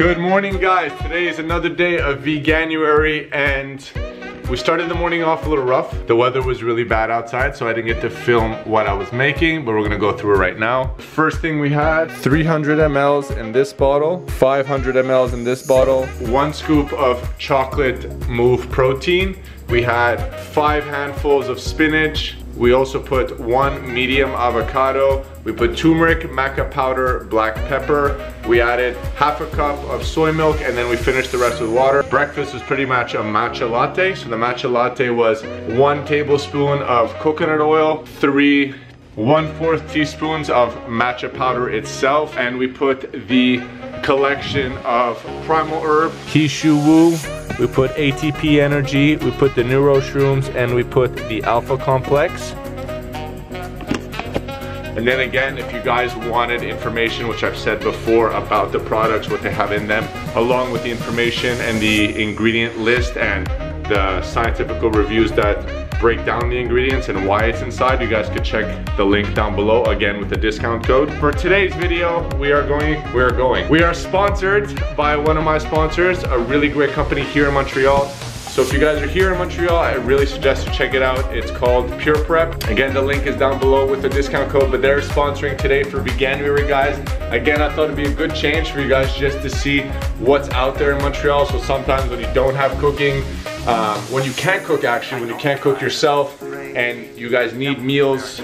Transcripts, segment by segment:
Good morning guys. Today is another day of Veganuary and we started the morning off a little rough. The weather was really bad outside so I didn't get to film what I was making but we're gonna go through it right now. First thing we had 300 mLs in this bottle, 500 mLs in this bottle, one scoop of chocolate move protein. We had five handfuls of spinach, we also put one medium avocado. We put turmeric, maca powder, black pepper. We added half a cup of soy milk and then we finished the rest with water. Breakfast was pretty much a matcha latte. So the matcha latte was one tablespoon of coconut oil, three one fourth teaspoons of matcha powder itself and we put the collection of primal herb He Shou Wu we put ATP energy we put the neuro shrooms and we put the alpha complex. And then again, if you guys wanted information, which I've said before about the products, what they have in them, along with the information and the ingredient list and the scientific reviews that break down the ingredients and why it's inside, you guys could check the link down below again with the discount code. For today's video, we are going, we are going. We are sponsored by one of my sponsors, a really great company here in Montreal. So if you guys are here in Montreal, I really suggest you check it out. It's called Pure Prep. Again, the link is down below with the discount code, but they're sponsoring today for Veganuary, guys. Again, I thought it'd be a good change for you guys just to see what's out there in Montreal. So sometimes when you don't have cooking, um, when you can't cook actually, when you can't cook yourself, and you guys need meals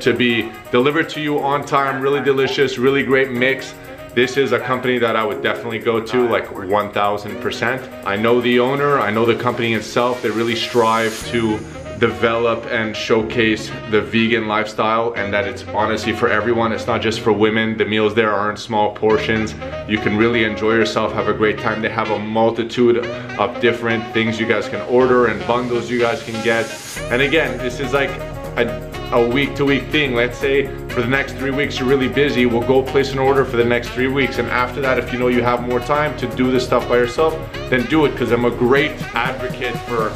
to be delivered to you on time, really delicious, really great mix, this is a company that I would definitely go to like 1000%. I know the owner, I know the company itself, they really strive to develop and showcase the vegan lifestyle and that it's honestly for everyone. It's not just for women. The meals there are in small portions. You can really enjoy yourself, have a great time. They have a multitude of different things you guys can order and bundles you guys can get. And again, this is like a a week to week thing. Let's say for the next three weeks you're really busy, we'll go place an order for the next three weeks. And after that, if you know you have more time to do this stuff by yourself, then do it because I'm a great advocate for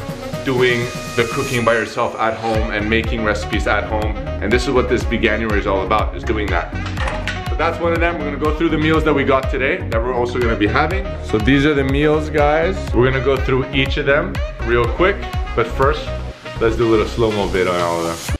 doing the cooking by yourself at home and making recipes at home. And this is what this Veganuary is all about, is doing that. But that's one of them. We're gonna go through the meals that we got today that we're also gonna be having. So these are the meals, guys. We're gonna go through each of them real quick. But first, let's do a little slow-mo vid on all of them.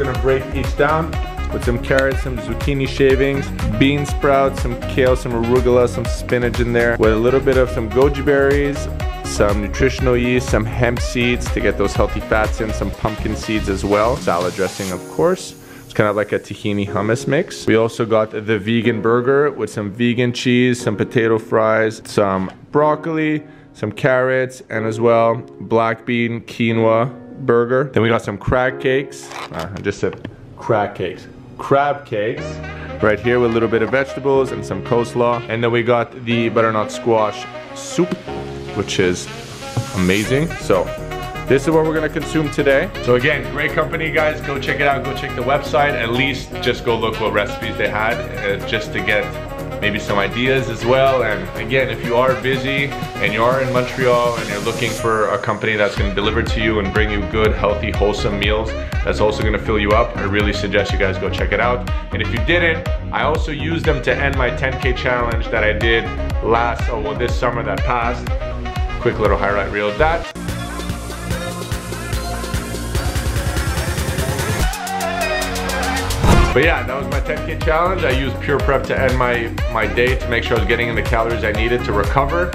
We're gonna break each down with some carrots, some zucchini shavings, bean sprouts, some kale, some arugula, some spinach in there, with a little bit of some goji berries, some nutritional yeast, some hemp seeds to get those healthy fats in, some pumpkin seeds as well, salad dressing of course. It's kind of like a tahini hummus mix. We also got the vegan burger with some vegan cheese, some potato fries, some broccoli, some carrots, and as well black bean quinoa burger. Then we got some crab cakes. Uh, I just said crab cakes. Crab cakes right here with a little bit of vegetables and some coleslaw. And then we got the butternut squash soup, which is amazing. So this is what we're gonna consume today. So again, great company guys, go check it out, go check the website, at least just go look what recipes they had uh, just to get maybe some ideas as well. And again, if you are busy and you are in Montreal and you're looking for a company that's gonna deliver to you and bring you good, healthy, wholesome meals, that's also gonna fill you up, I really suggest you guys go check it out. And if you didn't, I also used them to end my 10K challenge that I did last, oh well, this summer that passed. Quick little highlight reel of that. But yeah, that was my 10K challenge. I used Pure Prep to end my, my day to make sure I was getting in the calories I needed to recover.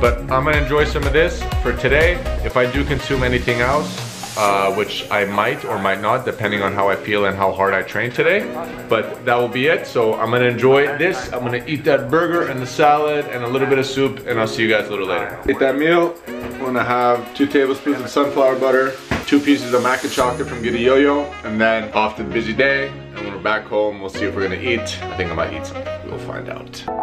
But I'm gonna enjoy some of this for today. If I do consume anything else, uh, which I might or might not, depending on how I feel and how hard I train today. But that will be it. So I'm gonna enjoy this. I'm gonna eat that burger and the salad and a little bit of soup, and I'll see you guys a little later. Eat that meal. I'm gonna have two tablespoons of sunflower butter, two pieces of maca chocolate from Giddy Yo-Yo, and then off to the busy day. When we're back home, we'll see if we're gonna eat. I think I might eat something. We'll find out.